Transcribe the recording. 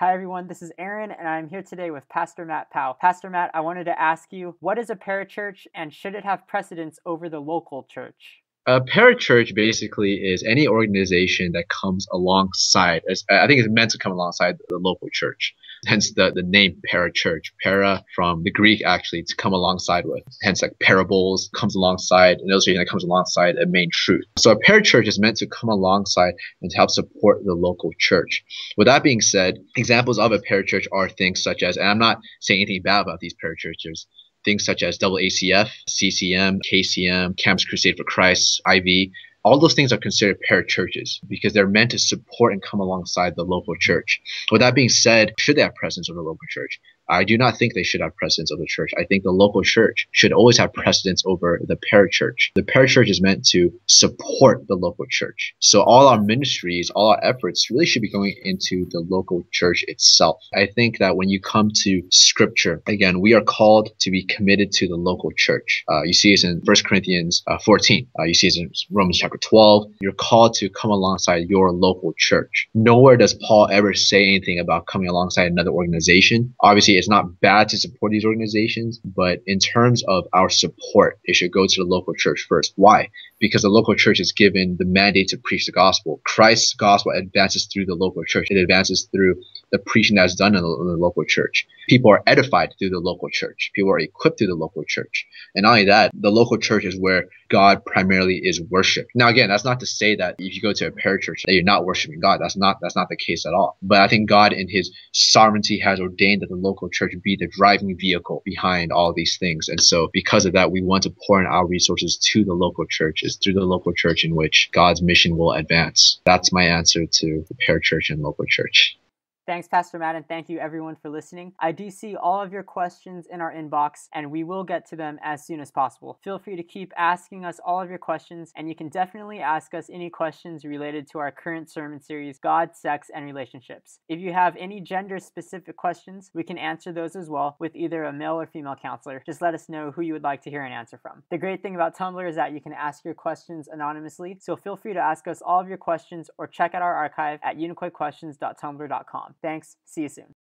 Hi, everyone. This is Aaron, and I'm here today with Pastor Matt Powell. Pastor Matt, I wanted to ask you what is a parachurch and should it have precedence over the local church? A parachurch basically is any organization that comes alongside, I think it's meant to come alongside the local church. Hence the, the name parachurch. Para from the Greek actually to come alongside with. Hence like parables comes alongside, an illustration that comes alongside a main truth. So a parachurch is meant to come alongside and to help support the local church. With that being said, examples of a parachurch are things such as, and I'm not saying anything bad about these parachurches, things such as AACF, CCM, KCM, Campus Crusade for Christ, IV. All those things are considered parachurches because they're meant to support and come alongside the local church. With that being said, should they have presence of the local church? I do not think they should have precedence over the church. I think the local church should always have precedence over the parachurch. The parachurch is meant to support the local church. So all our ministries, all our efforts really should be going into the local church itself. I think that when you come to scripture, again, we are called to be committed to the local church. Uh, you see this in 1 Corinthians uh, 14. Uh, you see this in Romans chapter 12. You're called to come alongside your local church. Nowhere does Paul ever say anything about coming alongside another organization. Obviously, it's not bad to support these organizations, but in terms of our support, it should go to the local church first. Why? Because the local church is given the mandate to preach the gospel. Christ's gospel advances through the local church. It advances through the preaching that's done in the, in the local church. People are edified through the local church. People are equipped through the local church. And not only that, the local church is where God primarily is worshiped. Now, again, that's not to say that if you go to a parachurch that you're not worshiping God. That's not that's not the case at all. But I think God, in His sovereignty, has ordained that the local church be the driving vehicle behind all these things. And so, because of that, we want to pour in our resources to the local churches, through the local church in which God's mission will advance. That's my answer to the parachurch and local church. Thanks, Pastor Matt, and thank you everyone for listening. I do see all of your questions in our inbox, and we will get to them as soon as possible. Feel free to keep asking us all of your questions, and you can definitely ask us any questions related to our current sermon series, God, Sex, and Relationships. If you have any gender specific questions, we can answer those as well with either a male or female counselor. Just let us know who you would like to hear an answer from. The great thing about Tumblr is that you can ask your questions anonymously, so feel free to ask us all of your questions or check out our archive at unikoiquestions.tumblr.com. Thanks. See you soon.